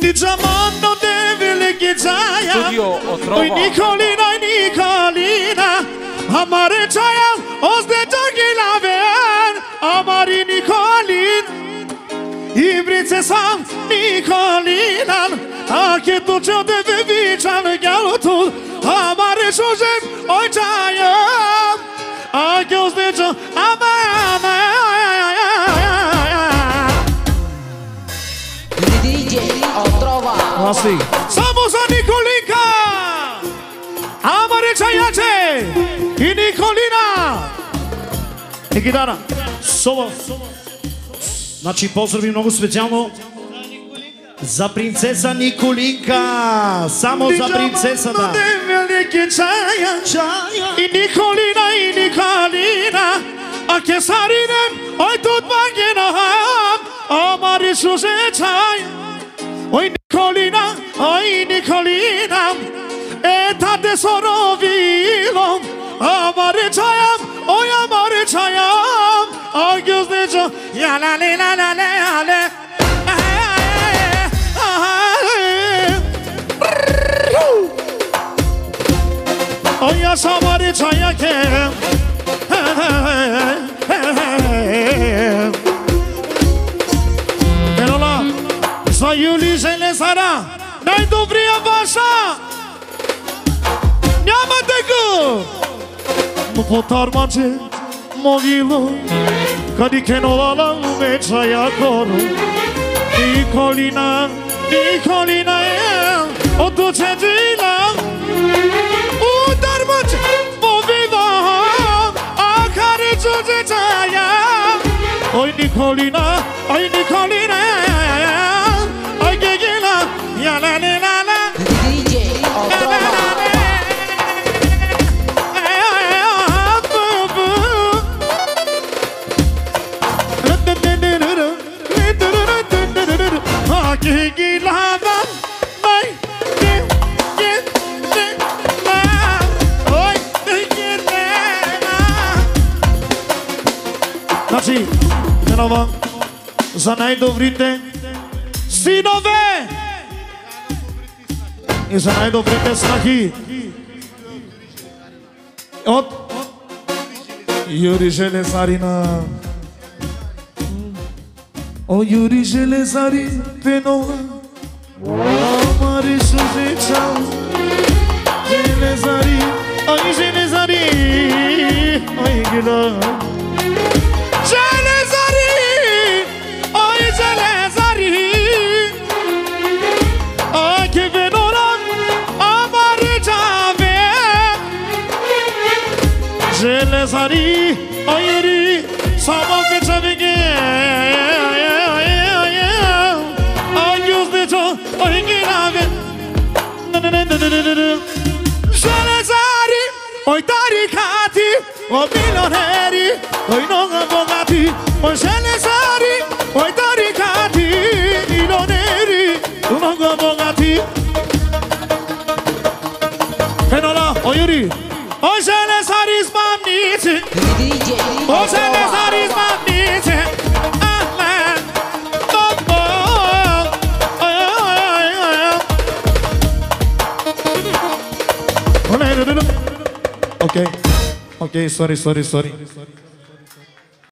Ni zaman non deve le ghiacciaia Studio Otrova. Oi Nicolina, oi Nicolina Amare çaya Ozde togila ver Amari Nicolin Ibrice sam Nicolina Ake tu që dhe dhe viqa në DJ Otrova. Así. Somos a Nicolinka. Amare Chayache. I Nikolina. Nikitara. Сово. Значи поздрави много специално за принцеса Николинка. Само за принцесата. И Николина, и Николина. А кесаринем, ой тут магинахам. Амар Исусе чай. Oi Nicolina, oi Nicolina, eta tesoro vilom, amare çayam, oy amare çayam, ay gözde ço, ya la le la la le ale. Oy ya samare çayakem. Soy Ulises Lezara. Najdobria wasza! Nie ma tego! No potarmacie mogilu, kad ikenolala umeća jakoru. Nikolina, Nikolina je, otuče džina. Udarmaće poviva, a kare čuđe čaja. Oj Nikolina, oj Богданова за најдобрите синове и за најдобрите снахи од Јури Железарина. О Јури Железарин пенова, Амари Сузича, Железарин, Ај Железарин, Ај Гилар. جل زاری آیری ساما بچنگه آیوز دیتا آیگی ناگه جل زاری آی تاریکاتی آی میلونری آی نوغ بغاتی آی جل زاری آی تاریکاتی میلونری نوغ بغاتی Fenola, oyuri, oyse! Okay, okay, sorry, sorry, sorry. sorry, sorry.